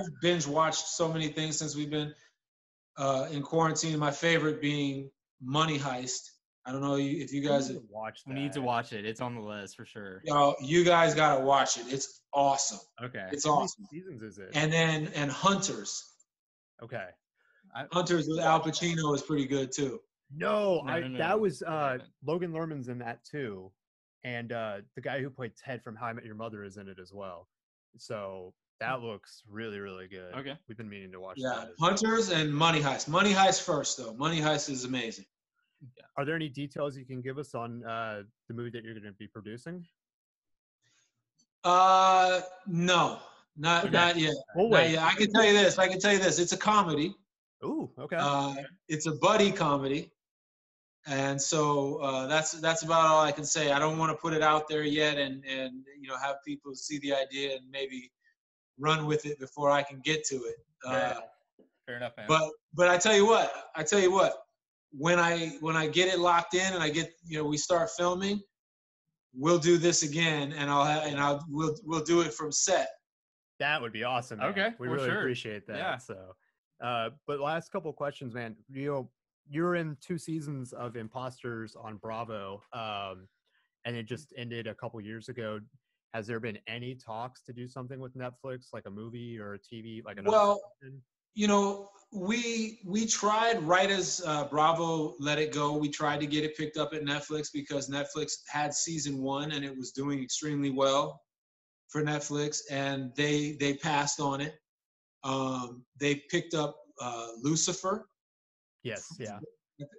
I've binge watched so many things since we've been uh, in quarantine. My favorite being Money Heist. I don't know if you guys, watch. We need to watch it. It's on the list for sure. you, know, you guys gotta watch it. It's awesome. Okay. It's How many awesome. seasons is it? And then and Hunters. okay. Hunters with Al Pacino is pretty good too. No, No, I no, no, that no, was uh. Logan Lerman's in that too. And uh the guy who played Ted from How I Met Your Mother is in it as well. So that looks really, really good. Okay. We've been meaning to watch Yeah, that. as- Hunters and Money Heist. Money Heist first though. Money Heist is amazing. Yeah. Are there any details you can give us on uh the movie that you're gonna be producing? Uh, no, not Okay. not yet. We'll Not wait. yet. I can tell you this. I can tell you this. It's a comedy. Ooh, okay. Uh, it's a buddy comedy, and so uh, that's that's about all I can say. I don't want to put it out there yet, and and you know have people see the idea and maybe run with it before I can get to it. Fair Uh, enough. Fair enough, man. but but I tell you what, I tell you what, when I when I get it locked in and I get you know we start filming, we'll do this again, and I'll have, and I'll we'll we'll do it from set. That would be awesome. man. Okay, we for really sure. appreciate that. Yeah. So, uh, but last couple questions, man. You know, you're in two seasons of Imposters on Bravo, um, and it just ended a couple years ago. Has there been any talks to do something with Netflix, like a movie or a TV, like another? Well, season? you know, we we tried right as uh, Bravo let it go. We tried to get it picked up at Netflix because Netflix had season one and it was doing extremely well for Netflix, and they they passed on it. Um, they picked up uh, Lucifer. Yes, yeah.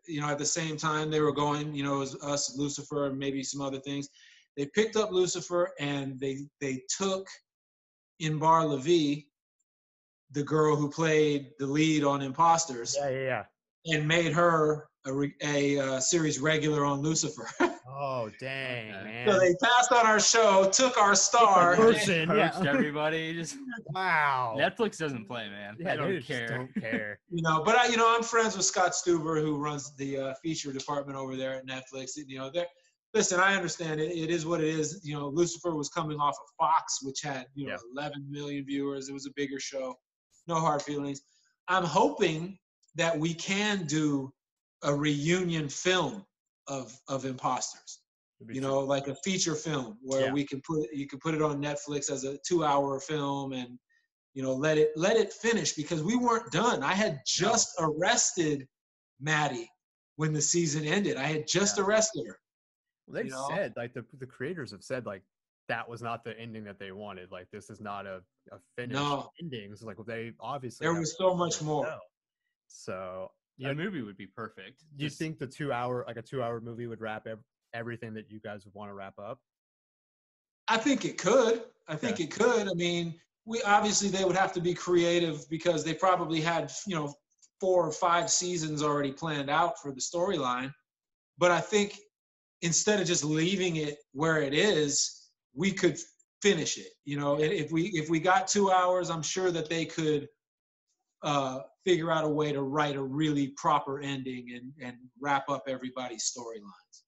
You know, at the same time they were going, you know, it was us, Lucifer, and maybe some other things. They picked up Lucifer and they they took Inbar Lavi, the girl who played the lead on Imposters, Yeah, yeah, yeah. and made her a, re- a uh, series regular on Lucifer. Oh, dang, Okay. man. so they passed on our show, took our star. person, yeah. Everybody. Just wow. Netflix doesn't play, man. yeah, they don't care. Don't care. you know, but I, you know, I'm friends with Scott Stuber, who runs the uh, feature department over there at Netflix. You know, they're listen. I understand it. It is what it is. You know, Lucifer was coming off of Fox, which had you know Yeah. 11 million viewers. It was a bigger show. No hard feelings. I'm hoping that we can do a reunion film of of imposters you know like a feature film where Yeah. we can put you can put it on netflix as a two hour film and you know let it let it finish because we weren't done i had just arrested maddie when the season ended i had just Yeah. arrested her Well, they've you know? said like the the creators have said like that was not the ending that they wanted. Like this is not a a finished No. ending. So like they obviously there was so much more know. So A movie would be perfect. do you Just- think the two hour like a two hour movie would wrap ev- everything that you guys would want to wrap up? i think it could i think Okay. it could i mean we obviously they would have to be creative because they probably had you know four or five seasons already planned out for the storyline but i think instead of just leaving it where it is we could finish it you know if we if we got two hours i'm sure that they could uh, figure out a way to write a really proper ending and and wrap up everybody's storylines